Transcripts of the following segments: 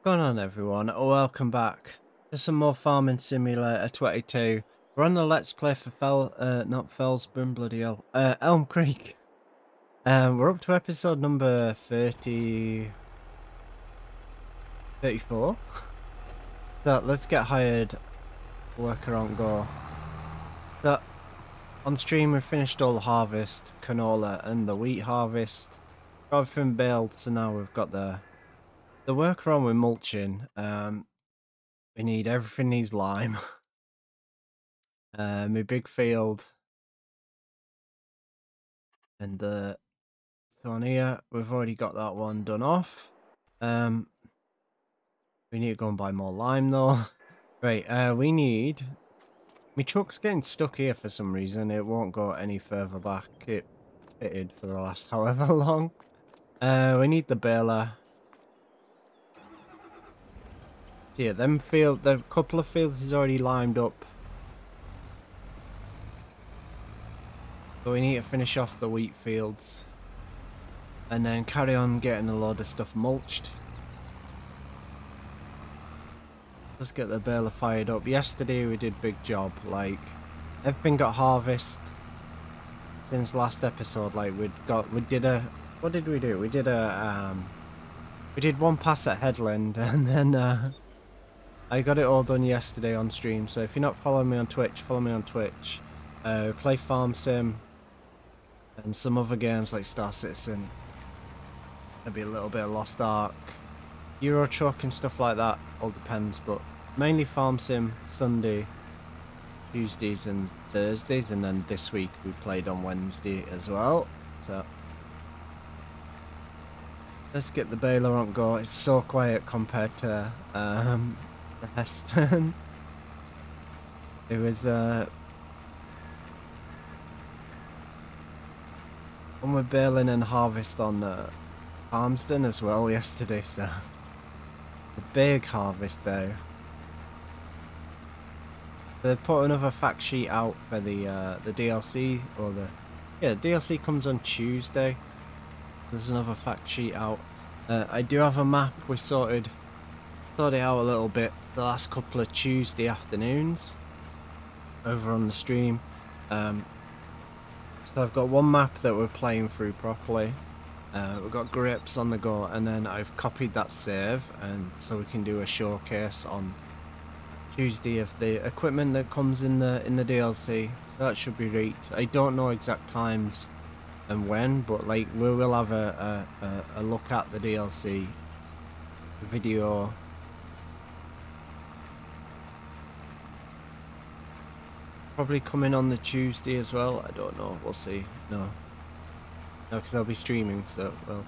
What's going on everyone? Welcome back to some more Farming Simulator 22. We're on the Let's Play for Fell, uh, not Fellsburn, bloody hell, uh, Elm Creek. Um, we're up to episode number 30... 34? So let's get hired, worker on go. So, on stream we finished all the harvest, canola and the wheat harvest. Got everything baled, so now we've got the the worker on with mulching, um, we need everything needs lime. uh, my big field. And the so on here, we've already got that one done off. Um, we need to go and buy more lime though. right, uh, we need... My truck's getting stuck here for some reason. It won't go any further back. It fitted for the last however long. Uh, we need the baler. Yeah, them field, the couple of fields is already lined up. But we need to finish off the wheat fields. And then carry on getting a load of stuff mulched. Let's get the baler fired up. Yesterday we did big job, like, everything got harvest since last episode, like, we'd got, we did a, what did we do? We did a, um, we did one pass at Headland, and then, uh, I got it all done yesterday on stream, so if you're not following me on Twitch, follow me on Twitch. Uh, play Farm Sim and some other games like Star Citizen. Maybe a little bit of Lost Ark. Euro Truck and stuff like that, all depends, but mainly Farm Sim, Sunday, Tuesdays and Thursdays, and then this week we played on Wednesday as well. So let's get the baler on go. It's so quiet compared to um, the Heston. it was uh when we're baling and harvest on uh, Palmston as well yesterday, so the big harvest though. They put another fact sheet out for the uh, the DLC or the yeah the DLC comes on Tuesday. There's another fact sheet out. Uh, I do have a map we sorted it out a little bit the last couple of Tuesday afternoons over on the stream. Um, so I've got one map that we're playing through properly. Uh, we've got grips on the go, and then I've copied that save, and so we can do a showcase on Tuesday of the equipment that comes in the in the DLC. So that should be right. I don't know exact times and when, but like we will have a a, a look at the DLC video probably coming on the Tuesday as well. I don't know. We'll see. No. No, because I'll be streaming, so, well.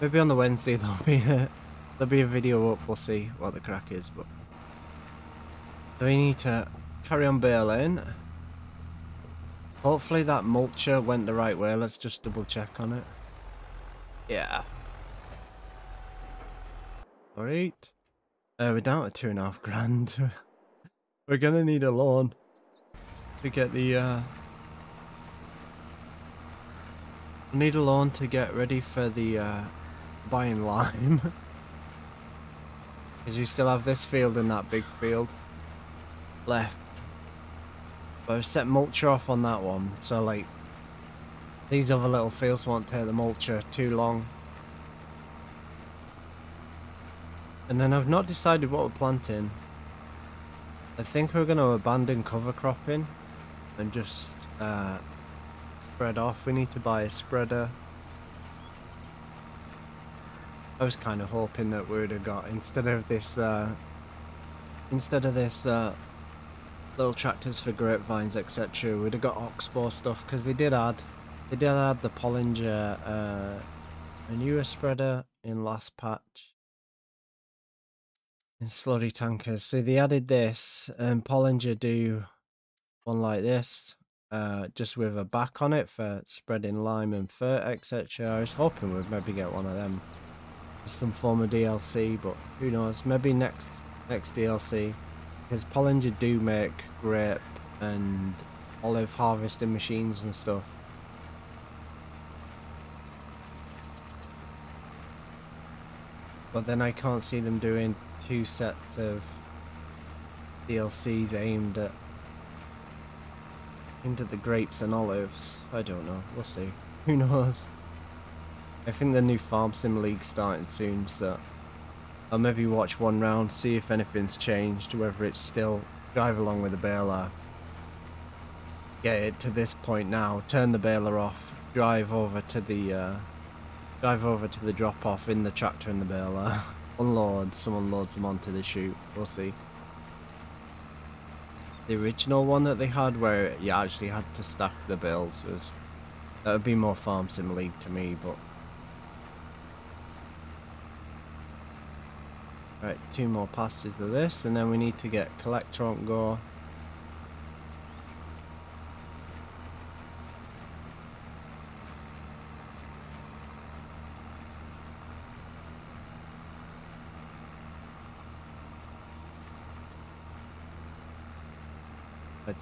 Maybe on the Wednesday there'll be a, there'll be a video up. We'll see what the crack is, but... So we need to carry on baling. Hopefully that mulcher went the right way. Let's just double check on it. Yeah. Alright. Uh, we're down to two and a half grand. we're gonna need a loan to get the uh need a loan to get ready for the uh buying lime because we still have this field and that big field left. But I've set mulcher off on that one so like these other little fields won't take the mulcher too long. And then I've not decided what we're planting. I think we're going to abandon cover cropping and just uh, spread off. We need to buy a spreader. I was kind of hoping that we would have got instead of this uh, instead of this uh, little tractors for grapevines etc. We'd have got oxbow stuff because they did add they did add the Pollinger uh, a newer spreader in last patch in slurry tankers. So they added this and Pollinger do one like this, uh, just with a back on it for spreading lime and fur, etc. I was hoping we'd maybe get one of them, some form of DLC, but who knows? Maybe next next DLC, because Pollinger do make grape and olive harvesting machines and stuff. But then I can't see them doing two sets of DLCs aimed at at the grapes and olives. I don't know. We'll see. Who knows? I think the new Farm Sim League starting soon, so I'll maybe watch one round, see if anything's changed, whether it's still drive along with the baler, get it to this point now, turn the baler off, drive over to the uh, drive over to the drop off in the tractor and the baler, unload, someone loads them onto the chute. We'll see. The original one that they had where you actually had to stack the bills was that would be more farm sim league to me, but. Right, two more passes of this, and then we need to get collector on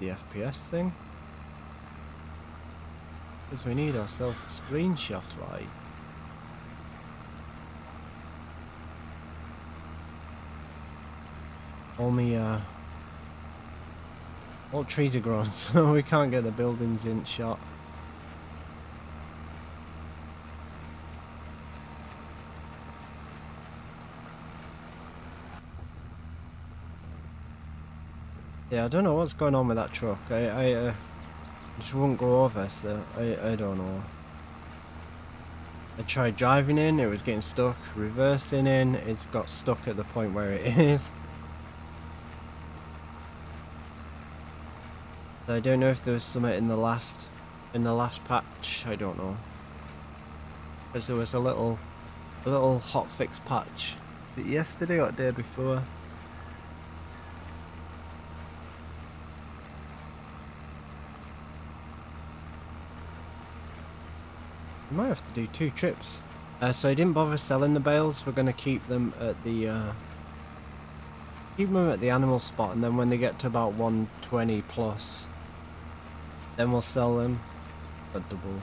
The FPS thing. Because we need ourselves a screenshot, like. Only, uh... All trees are grown, so we can't get the buildings in shot. Yeah, I don't know what's going on with that truck. I, I uh, just won't go over, so I, I don't know. I tried driving in, it was getting stuck. Reversing in, it's got stuck at the point where it is. I don't know if there was something in the last in the last patch. I don't know. Because there was a little a little hot fix patch. yesterday or the day before? Might have to do two trips. Uh, so I didn't bother selling the bales. We're going to keep them at the uh, keep them at the animal spot, and then when they get to about 120 plus, then we'll sell them a double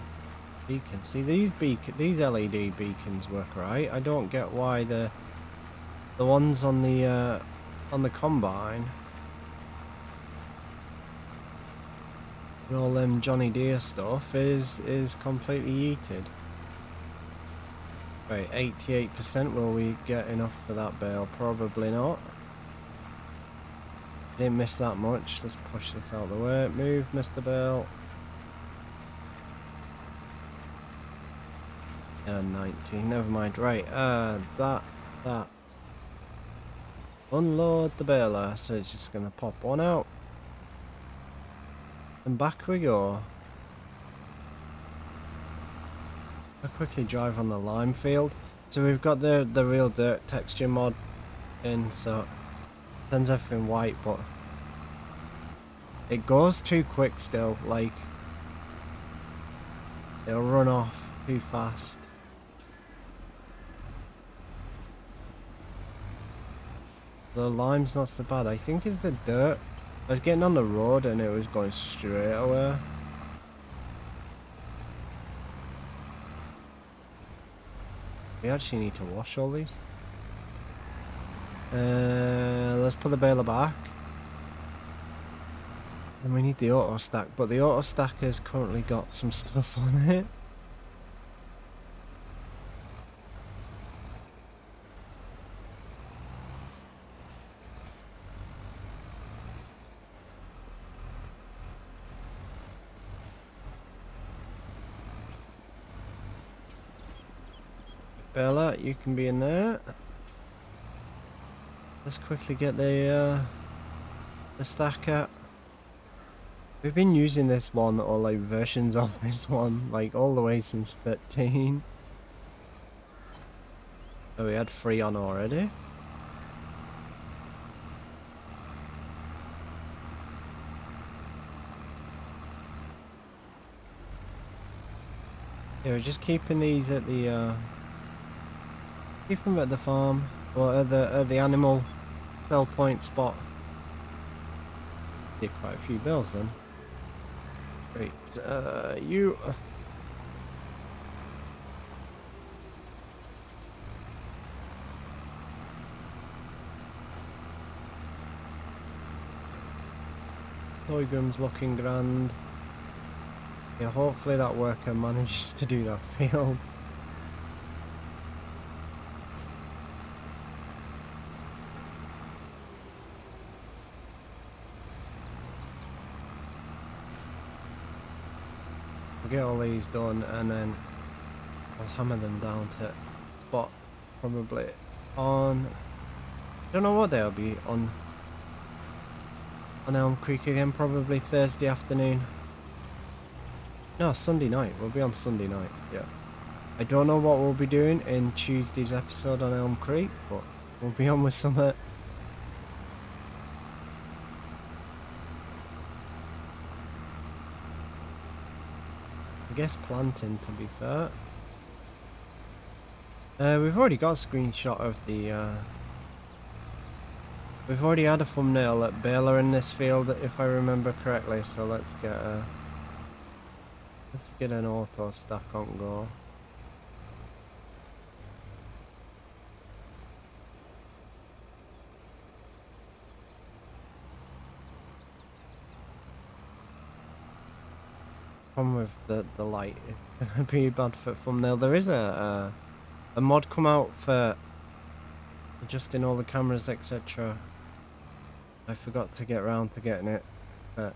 beacon. See these beacon, these LED beacons work right. I don't get why the the ones on the uh, on the combine and all them Johnny Deere stuff is is completely yeeted. Right, 88% will we get enough for that bale? Probably not. Didn't miss that much. Let's push this out of the way. Move, Mr. Bell. And 19. Never mind. Right. Uh, that, that. Unload the baler. So it's just going to pop one out. And back we go. I'll quickly drive on the lime field. So we've got the, the real dirt texture mod in, so turns everything white, but it goes too quick still, like it'll run off too fast. The lime's not so bad. I think it's the dirt. I was getting on the road and it was going straight away. We actually need to wash all these. Uh, let's put the baler back. And we need the auto stack, but the auto stack has currently got some stuff on it. You can be in there. Let's quickly get the uh, the stacker. We've been using this one or like versions of this one like all the way since 13. Oh, we had three on already. Yeah, we're just keeping these at the uh, Keep him at the farm or at the, at the animal sell point spot. Did quite a few bells then. Great. Uh, you. Loigum's looking grand. Yeah, hopefully that worker manages to do that field. Get all these done and then I'll hammer them down to spot probably on I don't know what day I'll be on on Elm Creek again, probably Thursday afternoon. No, Sunday night. We'll be on Sunday night, yeah. I don't know what we'll be doing in Tuesday's episode on Elm Creek, but we'll be on with some. I guess planting, to be fair. Uh, we've already got a screenshot of the uh, We've already had a thumbnail at baler in this field, if I remember correctly, so let's get a... Let's get an auto stack on go. Problem with the, the light is going to be bad for thumbnail. There is a, a, a mod come out for adjusting all the cameras, etc. I forgot to get around to getting it but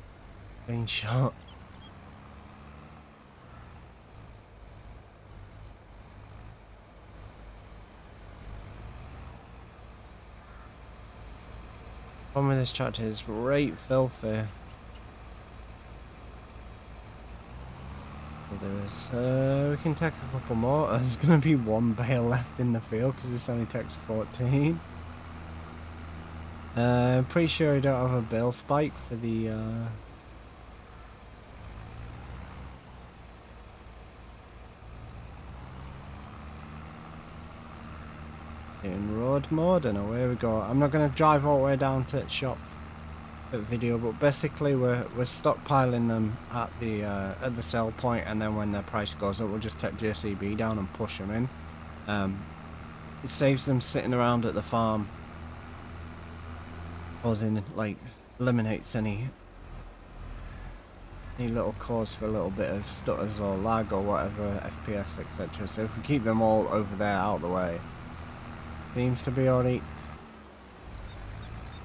being shot. One with this tractor is right filthy. There is. Uh, we can take a couple more. There's going to be one bale left in the field because this only takes 14. Uh, pretty sure I don't have a bale spike for the, uh... In road mode, and away we go. I'm not going to drive all the way down to the shop video, but basically we're, we're stockpiling them at the uh, at the sell point, and then when their price goes up, we'll just take JCB down and push them in. Um, it saves them sitting around at the farm causing like eliminates any any little cause for a little bit of stutters or lag or whatever FPS etc so if we keep them all over there out of the way seems to be alright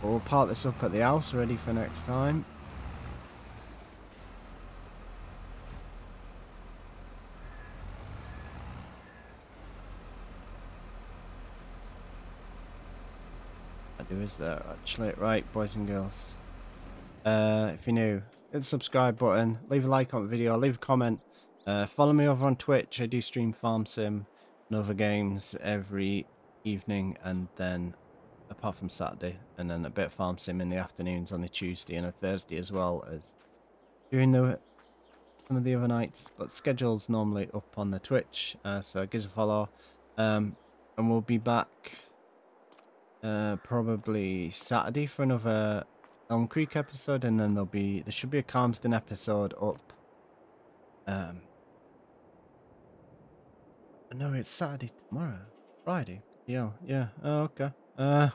we'll park this up at the house ready for next time do is there actually? Right, boys and girls. Uh, if you're new, hit the subscribe button, leave a like on the video, leave a comment. Uh, follow me over on Twitch. I do stream Farm Sim and other games every evening and then apart from Saturday and then a bit of Farm Sim in the afternoons on a Tuesday and a Thursday as well as during the some of the other nights. But schedule's normally up on the Twitch, uh, so give us a follow. Um, and we'll be back uh, probably Saturday for another Elm Creek episode, and then there'll be there should be a Calmsden episode up. Um, no, it's Saturday tomorrow, Friday. Yeah, yeah. Oh, okay. Uh,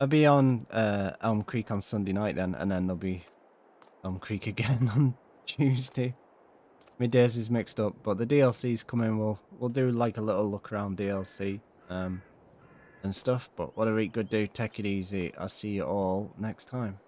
I'll be on uh Elm Creek on Sunday night then, and then there'll be Elm Creek again on Tuesday. My days is mixed up, but the DLC's coming. We'll we'll do like a little look around DLC. Um and stuff. But whatever a could do. Take it easy. I'll see you all next time.